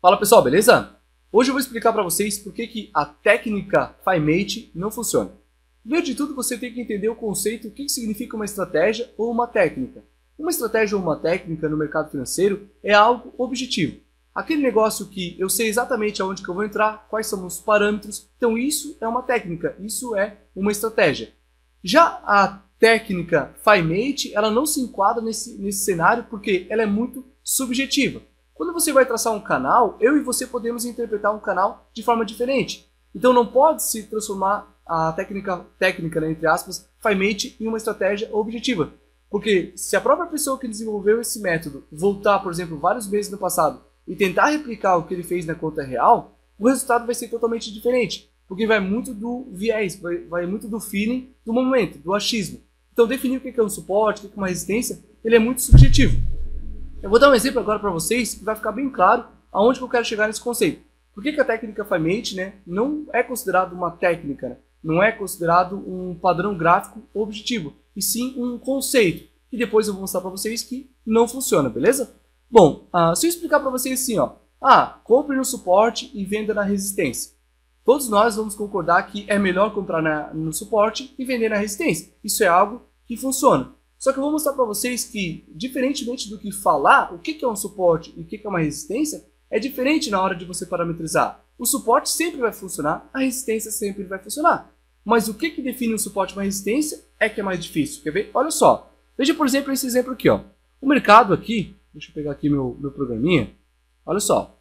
Fala pessoal, beleza? Hoje eu vou explicar para vocês por que, que a técnica FiMate não funciona. Primeiro de tudo, você tem que entender o conceito, o que, significa uma estratégia ou uma técnica. Uma estratégia ou uma técnica no mercado financeiro é algo objetivo. Aquele negócio que eu sei exatamente aonde que eu vou entrar, quais são os parâmetros. Então isso é uma técnica, isso é uma estratégia. Já a técnica FiMate, ela não se enquadra nesse, nesse cenário porque ela é muito subjetiva. Quando você vai traçar um canal, eu e você podemos interpretar um canal de forma diferente. Então não pode se transformar a técnica, técnica né, entre aspas, FiMate em uma estratégia objetiva. Porque se a própria pessoa que desenvolveu esse método voltar, por exemplo, vários meses no passado e tentar replicar o que ele fez na conta real, o resultado vai ser totalmente diferente. Porque vai muito do viés, vai, vai muito do feeling do momento, do achismo. Então definir o que é um suporte, o que é uma resistência, ele é muito subjetivo. Eu vou dar um exemplo agora para vocês que vai ficar bem claro aonde que eu quero chegar nesse conceito. Por que, que a técnica FiMate né, não é considerado uma técnica, né? não é considerado um padrão gráfico objetivo, e sim um conceito, que depois eu vou mostrar para vocês que não funciona, beleza? Bom, uh, se eu explicar para vocês assim, ó, ah, compre no suporte e venda na resistência. Todos nós vamos concordar que é melhor comprar na, no suporte e vender na resistência. Isso é algo que funciona. Só que eu vou mostrar para vocês que, diferentemente do que falar, o que é um suporte e o que é uma resistência, é diferente na hora de você parametrizar. O suporte sempre vai funcionar, a resistência sempre vai funcionar. Mas o que, que define um suporte e uma resistência é que é mais difícil. Quer ver? Olha só. Veja, por exemplo, esse exemplo aqui. Ó. O mercado aqui, deixa eu pegar aqui meu, meu programinha. Olha só.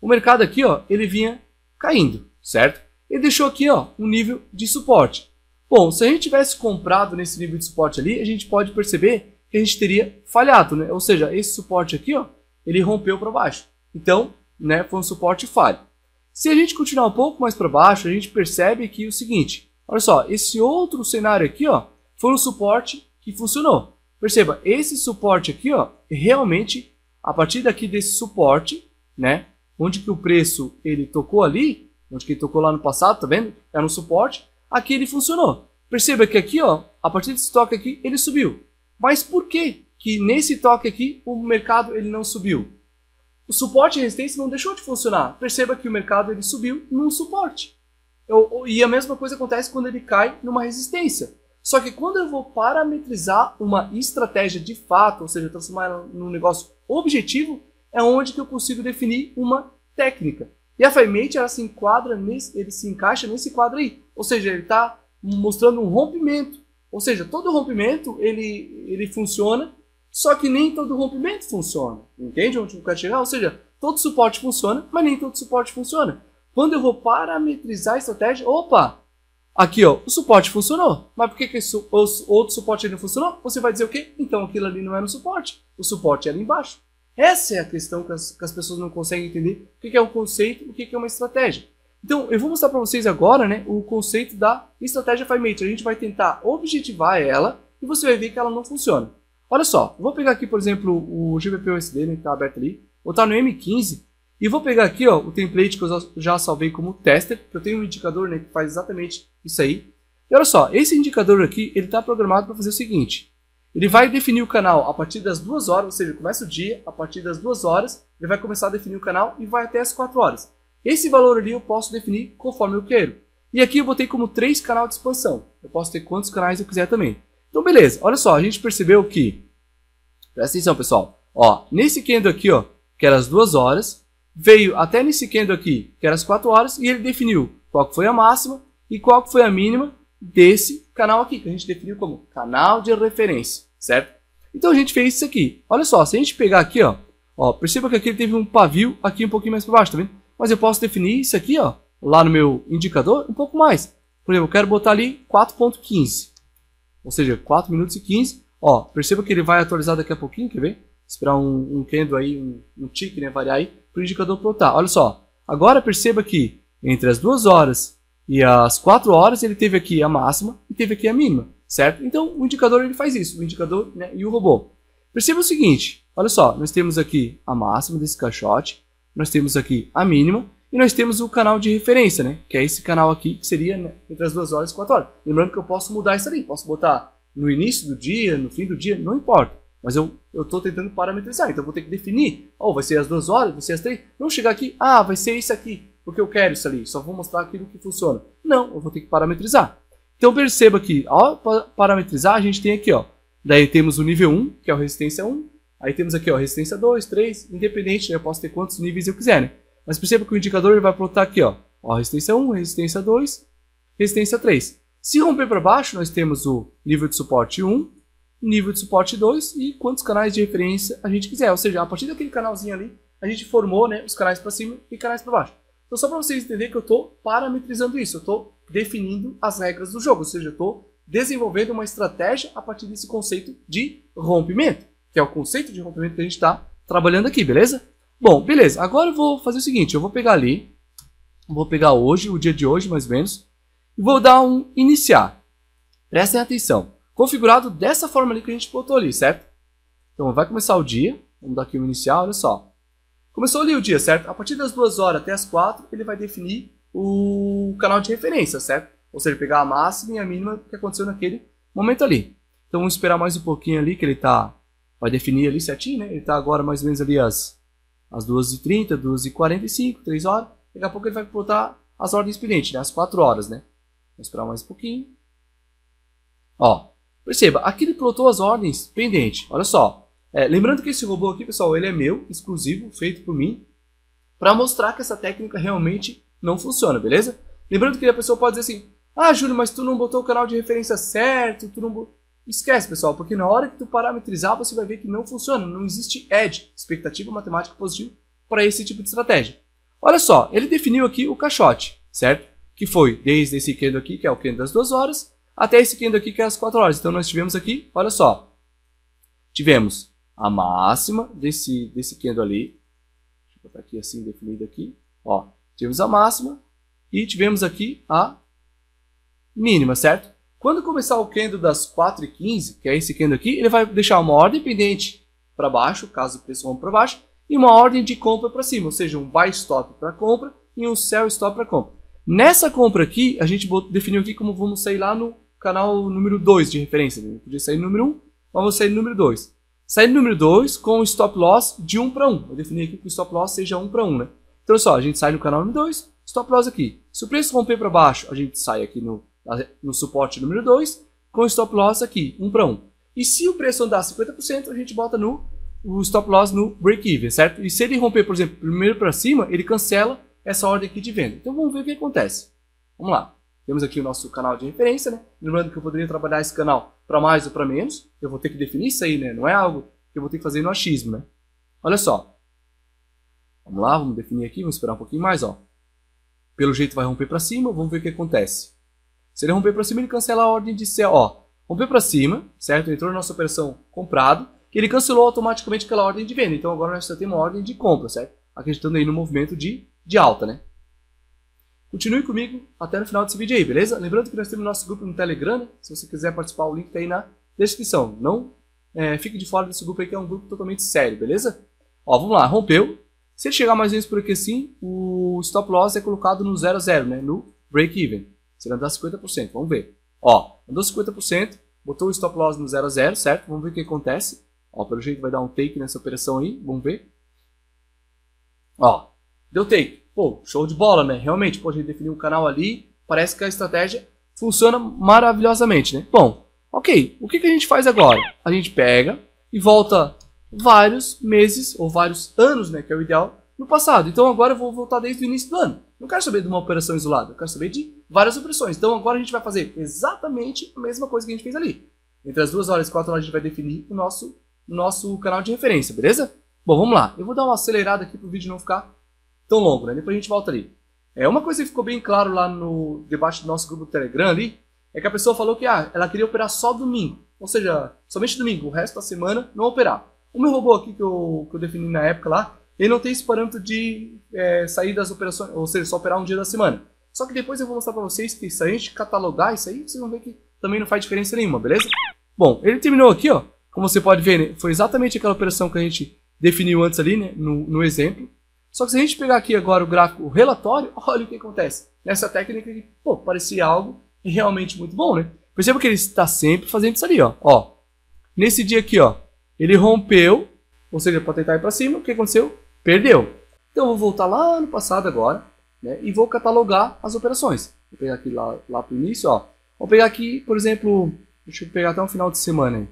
O mercado aqui, ó, ele vinha caindo, certo? Ele deixou aqui ó, um nível de suporte. Bom, se a gente tivesse comprado nesse nível de suporte ali, a gente pode perceber que a gente teria falhado, né? Ou seja, esse suporte aqui, ó, ele rompeu para baixo. Então, né, foi um suporte falho. Se a gente continuar um pouco mais para baixo, a gente percebe que é o seguinte, olha só, esse outro cenário aqui, ó, foi um suporte que funcionou. Perceba, esse suporte aqui, ó, realmente, a partir daqui desse suporte, né, onde que o preço ele tocou ali, onde que ele tocou lá no passado, tá vendo? Era um suporte, aqui ele funcionou. Perceba que aqui, ó, a partir desse toque aqui, ele subiu. Mas por que que nesse toque aqui o mercado ele não subiu? O suporte e resistência não deixou de funcionar. Perceba que o mercado ele subiu num suporte. Eu, e a mesma coisa acontece quando ele cai numa resistência. Só que quando eu vou parametrizar uma estratégia de fato, ou seja, transformar ela num negócio objetivo, é onde que eu consigo definir uma técnica. E a FiMate ela se enquadra nesse, ele se encaixa nesse quadro aí. Ou seja, ele está mostrando um rompimento. Ou seja, todo rompimento ele, ele funciona, só que nem todo rompimento funciona. Entende onde eu quero chegar? Ou seja, todo suporte funciona, mas nem todo suporte funciona. Quando eu vou parametrizar a estratégia, opa, aqui ó, o suporte funcionou, mas por que, que o outro suporte não funcionou? Você vai dizer o quê? Então aquilo ali não era um suporte, o suporte ali embaixo. Essa é a questão que as, que as pessoas não conseguem entender o que é um conceito o que é uma estratégia. Então, eu vou mostrar para vocês agora né, o conceito da estratégia FiMate. A gente vai tentar objetivar ela e você vai ver que ela não funciona. Olha só, vou pegar aqui, por exemplo, o GBP-USD, né, que está aberto ali, botar no M15 e vou pegar aqui ó, o template que eu já salvei como tester, que eu tenho um indicador né, que faz exatamente isso aí. E olha só, esse indicador aqui ele está programado para fazer o seguinte. Ele vai definir o canal a partir das duas horas, ou seja, começa o dia, a partir das duas horas, ele vai começar a definir o canal e vai até as 4 horas. Esse valor ali eu posso definir conforme eu quero. E aqui eu botei como três canais de expansão. Eu posso ter quantos canais eu quiser também. Então beleza, olha só, a gente percebeu que, presta atenção pessoal, ó, nesse candle aqui, ó, que era as duas horas, veio até nesse candle aqui, que era as 4 horas, e ele definiu qual foi a máxima e qual foi a mínima desse canal aqui, que a gente definiu como canal de referência, certo? Então a gente fez isso aqui. Olha só, se a gente pegar aqui, ó, ó perceba que aqui ele teve um pavio aqui um pouquinho mais para baixo, tá vendo? Mas eu posso definir isso aqui, ó, lá no meu indicador, um pouco mais. Por exemplo, eu quero botar ali 4.15, ou seja, 4 minutos e 15. Ó, perceba que ele vai atualizar daqui a pouquinho, quer ver? Esperar um, um candle aí, um, um tick, né, variar aí, para o indicador plotar. Olha só, agora perceba que entre as duas horas e às 4 horas ele teve aqui a máxima e teve aqui a mínima, certo? Então o indicador ele faz isso, o indicador né, e o robô. Perceba o seguinte, olha só, nós temos aqui a máxima desse caixote, nós temos aqui a mínima e nós temos o canal de referência, né? Que é esse canal aqui que seria né, entre as 2 horas e 4 horas. Lembrando que eu posso mudar isso ali, posso botar no início do dia, no fim do dia, não importa. Mas eu estou tentando parametrizar, então eu vou ter que definir. Oh, vai ser as duas horas, vai ser as três. Não chegar aqui, ah, vai ser isso aqui, porque eu quero isso ali. Só vou mostrar aquilo que funciona. Não, eu vou ter que parametrizar. Então perceba que ao parametrizar, a gente tem aqui, ó. Daí temos o nível 1, que é a resistência 1. Aí temos aqui, ó, resistência 2, 3, independente, né? Eu posso ter quantos níveis eu quiser, né? Mas perceba que o indicador ele vai plotar aqui, ó. ó resistência 1, resistência 2, resistência 3. Se romper para baixo, nós temos o nível de suporte 1, nível de suporte 2 e quantos canais de referência a gente quiser. Ou seja, a partir daquele canalzinho ali, a gente formou né, os canais para cima e canais para baixo. Então, só para vocês entenderem que eu estou parametrizando isso, eu estou definindo as regras do jogo, ou seja, eu estou desenvolvendo uma estratégia a partir desse conceito de rompimento, que é o conceito de rompimento que a gente está trabalhando aqui, beleza? Bom, beleza. Agora eu vou fazer o seguinte, eu vou pegar ali, vou pegar hoje, o dia de hoje mais ou menos, e vou dar um iniciar. Prestem atenção. Configurado dessa forma ali que a gente botou ali, certo? Então vai começar o dia, vamos dar aqui o inicial, olha só. Começou ali o dia, certo? A partir das 2 horas até as 4, ele vai definir o canal de referência, certo? Ou seja, pegar a máxima e a mínima que aconteceu naquele momento ali. Então vamos esperar mais um pouquinho ali, que ele tá, vai definir ali certinho, né? Ele está agora mais ou menos ali às, às 2h30, 2h45, 3 horas. Daqui a pouco ele vai botar as ordens pendentes, né? Às 4 horas, né? Vamos esperar mais um pouquinho. Ó, perceba, aqui ele plotou as ordens pendentes. Olha só. É, lembrando que esse robô aqui, pessoal, ele é meu, exclusivo, feito por mim, para mostrar que essa técnica realmente não funciona, beleza? Lembrando que a pessoa pode dizer assim, ah, Júlio, mas tu não botou o canal de referência certo, tu não... Esquece, pessoal, porque na hora que tu parametrizar, você vai ver que não funciona, não existe edge, expectativa matemática positiva, para esse tipo de estratégia. Olha só, ele definiu aqui o caixote, certo? Que foi desde esse candle aqui, que é o candle das duas horas, até esse candle aqui, que é as quatro horas. Então, nós tivemos aqui, olha só, tivemos a máxima desse, desse candle ali, deixa eu botar aqui assim, definido aqui, ó, tivemos a máxima e tivemos aqui a mínima, certo? Quando começar o candle das 4 e 15, que é esse candle aqui, ele vai deixar uma ordem pendente para baixo, caso o preço rompa para baixo, e uma ordem de compra para cima, ou seja, um buy stop para compra e um sell stop para compra. Nessa compra aqui, a gente definiu aqui como vamos sair lá no canal número 2 de referência. Né? Podia sair no número 1, mas vamos sair no número 2. No número 2 com stop loss de 1 para 1. Eu defini aqui que o stop loss seja 1 para 1, né? Então, só, a gente sai no canal número 2, stop loss aqui. Se o preço romper para baixo, a gente sai aqui no, no suporte número 2, com stop loss aqui, 1 para 1. E se o preço andar 50%, a gente bota no o stop loss no break-even, certo? E se ele romper, por exemplo, primeiro para cima, ele cancela essa ordem aqui de venda. Então vamos ver o que acontece. Vamos lá. Temos aqui o nosso canal de referência, né? Lembrando que eu poderia trabalhar esse canal para mais ou para menos. Eu vou ter que definir isso aí, né? Não é algo que eu vou ter que fazer no achismo, né? Olha só. Vamos lá, vamos definir aqui, vamos esperar um pouquinho mais, ó. Pelo jeito vai romper para cima, vamos ver o que acontece. Se ele romper para cima, ele cancela a ordem de sell, ó. Romper para cima, certo? Entrou na nossa operação comprado, e ele cancelou automaticamente aquela ordem de venda. Então agora nós já temos uma ordem de compra, certo? Acreditando aí no movimento de, de alta, né? Continue comigo até no final desse vídeo aí, beleza? Lembrando que nós temos nosso grupo no Telegram, se você quiser participar, o link está aí na descrição. Não é, fique de fora desse grupo aí que é um grupo totalmente sério, beleza? Ó, vamos lá, rompeu. Se ele chegar mais vezes por aqui assim, o stop loss é colocado no 0 a 0, né? No break even. Se ele andar 50%, vamos ver. Ó, andou 50%, botou o stop loss no 0 a 0, certo? Vamos ver o que acontece. Ó, pelo jeito vai dar um take nessa operação aí, vamos ver. Ó, deu take. Pô, show de bola, né? Realmente, gente definiu um canal ali, parece que a estratégia funciona maravilhosamente, né? Bom, ok, o que, que a gente faz agora? A gente pega e volta vários meses ou vários anos, né, que é o ideal, no passado. Então agora eu vou voltar desde o início do ano. Não quero saber de uma operação isolada, eu quero saber de várias operações. Então agora a gente vai fazer exatamente a mesma coisa que a gente fez ali. Entre as duas horas e quatro horas a gente vai definir o nosso, nosso canal de referência, beleza? Bom, vamos lá. Eu vou dar uma acelerada aqui para o vídeo não ficar tão longo, né? Depois a gente volta ali. É, uma coisa que ficou bem claro lá no debate do nosso grupo do Telegram ali, é que a pessoa falou que ah, ela queria operar só domingo. Ou seja, somente domingo, o resto da semana não operar. O meu robô aqui que eu, que eu defini na época lá, ele não tem esse parâmetro de é, sair das operações, ou seja, só operar um dia da semana. Só que depois eu vou mostrar para vocês que se a gente catalogar isso aí, vocês vão ver que também não faz diferença nenhuma, beleza? Bom, ele terminou aqui, ó. Como você pode ver, né, foi exatamente aquela operação que a gente definiu antes ali, né, no, no exemplo. Só que se a gente pegar aqui agora o gráfico relatório, olha o que acontece. Nessa técnica, pô, parecia algo realmente muito bom, né? Perceba que ele está sempre fazendo isso ali, ó. ó. Nesse dia aqui, ó, ele rompeu, ou seja, para tentar ir para cima, o que aconteceu? Perdeu. Então eu vou voltar lá no passado agora, né, e vou catalogar as operações. Vou pegar aqui lá, lá para o início, ó. Vou pegar aqui, por exemplo, deixa eu pegar até um final de semana aí.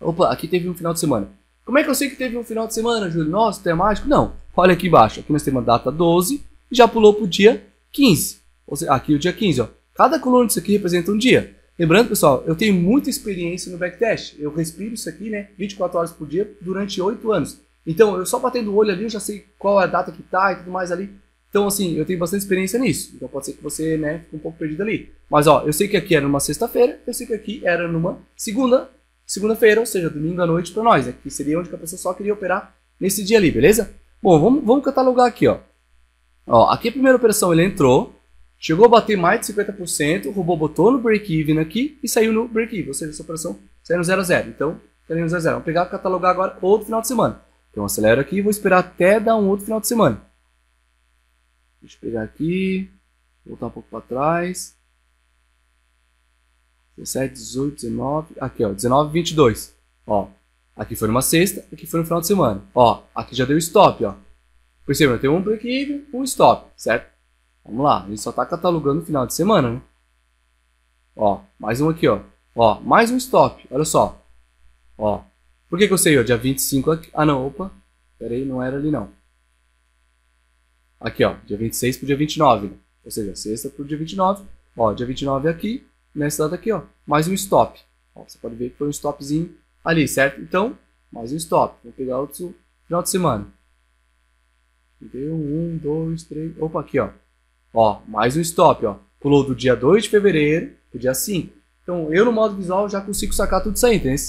Opa, aqui teve um final de semana. Como é que eu sei que teve um final de semana, Júlio? Nossa, temático? Não. Olha aqui embaixo. Aqui nós temos a data 12 e já pulou para o dia 15. Ou seja, aqui o dia 15, ó. Cada coluna disso aqui representa um dia. Lembrando, pessoal, eu tenho muita experiência no backtest. Eu respiro isso aqui, né, 24 horas por dia durante 8 anos. Então, eu só batendo o olho ali, eu já sei qual é a data que tá e tudo mais ali. Então, assim, eu tenho bastante experiência nisso. Então, pode ser que você, né, fique um pouco perdido ali. Mas, ó, eu sei que aqui era numa sexta-feira, eu sei que aqui era numa segunda, segunda-feira, ou seja, domingo à noite para nós, né, que seria onde a pessoa só queria operar nesse dia ali, beleza? Bom, vamos, vamos catalogar aqui, ó. Ó, aqui a primeira operação ele entrou, chegou a bater mais de 50%, o robô botou no break-even aqui e saiu no break-even, ou seja, essa operação saiu no 0 a 0. Então, saiu no 0 a 0. Vamos pegar catalogar agora outro final de semana. Então, acelero aqui e vou esperar até dar um outro final de semana. Deixa eu pegar aqui, voltar um pouco para trás. 17, 18, 19, aqui ó, 19, 22. Ó, aqui foi numa sexta, aqui foi no final de semana. Ó, aqui já deu stop, ó. Percebam, tem um break-even, um stop, certo? Vamos lá, gente só está catalogando o final de semana, né? Ó, mais um aqui, ó. Ó, mais um stop, olha só. Ó, por que, que eu sei, ó, dia 25 aqui? Ah, não, opa. Pera aí, não era ali não. Aqui, ó, dia 26 pro dia 29, né? Ou seja, sexta pro dia 29. Ó, dia 29 aqui, nessa data aqui, ó, mais um stop. Ó, você pode ver que foi um stopzinho ali, certo? Então, mais um stop. Vou pegar outro final de semana. Deu um, dois, três. Opa, aqui, ó. Ó, mais um stop, ó. Pulou do dia 2 de fevereiro pro dia 5. Então, eu no modo visual já consigo sacar tudo isso aí, entende?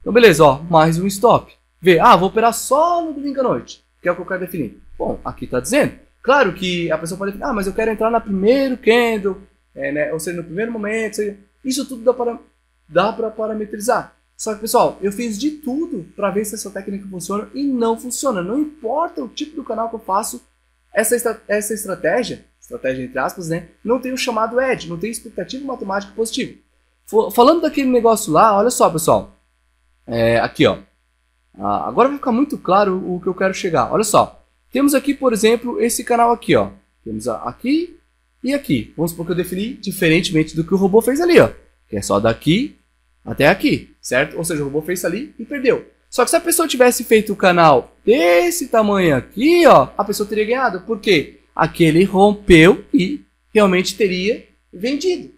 Então, beleza, ó, mais um stop. Vê, ah, vou operar só no domingo à noite, que é o que eu quero definir. Bom, aqui tá dizendo. Claro que a pessoa pode definir, ah, mas eu quero entrar na primeiro candle, é, né, ou seja, no primeiro momento. Isso tudo dá para, dá para parametrizar. Só que, pessoal, eu fiz de tudo para ver se essa técnica funciona e não funciona. Não importa o tipo do canal que eu faço, essa, essa estratégia, estratégia entre aspas, né, não tem o chamado edge, não tem expectativa matemática positiva. Falando daquele negócio lá, olha só, pessoal. É, aqui, ó. Ah, agora vai ficar muito claro o que eu quero chegar. Olha só. Temos aqui, por exemplo, esse canal aqui, ó. Temos aqui e aqui. Vamos supor que eu defini diferentemente do que o robô fez ali, ó. Que é só daqui até aqui, certo? Ou seja, o robô fez ali e perdeu. Só que se a pessoa tivesse feito o canal desse tamanho aqui, ó, a pessoa teria ganhado. Por quê? Aqui ele rompeu e realmente teria vendido.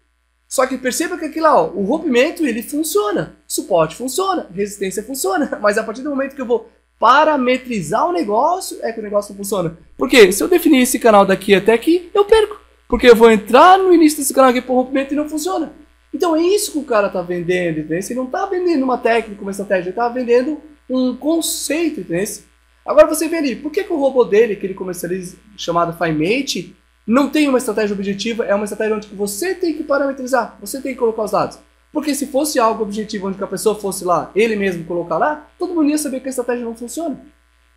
Só que perceba que aqui lá, ó, o rompimento ele funciona, suporte funciona, resistência funciona, mas a partir do momento que eu vou parametrizar o negócio, é que o negócio não funciona. Porque se eu definir esse canal daqui até aqui, eu perco. Porque eu vou entrar no início desse canal aqui por rompimento e não funciona. Então é isso que o cara está vendendo, entendeu? Ele não está vendendo uma técnica, uma estratégia, ele está vendendo um conceito, entendeu? Agora você vê ali, por que, que o robô dele, que ele comercializa, chamado FiMate, não tem uma estratégia objetiva, é uma estratégia onde você tem que parametrizar, você tem que colocar os dados. Porque se fosse algo objetivo onde a pessoa fosse lá, ele mesmo colocar lá, todo mundo ia saber que a estratégia não funciona.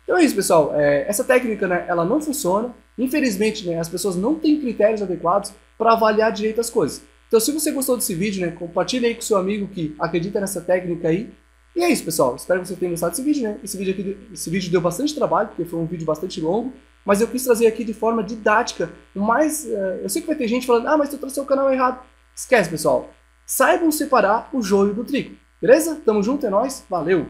Então é isso, pessoal. É, essa técnica, né, ela não funciona. Infelizmente, né, as pessoas não têm critérios adequados para avaliar direito as coisas. Então, se você gostou desse vídeo, né, compartilhe aí com seu amigo que acredita nessa técnica aí. E é isso, pessoal. Espero que você tenha gostado desse vídeo, né? Esse vídeo aqui, esse vídeo deu bastante trabalho, porque foi um vídeo bastante longo, mas eu quis trazer aqui de forma didática, mais, uh, eu sei que vai ter gente falando: "Ah, mas tu trouxe o canal errado". Esquece, pessoal. Saibam separar o joio do trigo. Beleza? Tamo junto, é nóis. Valeu.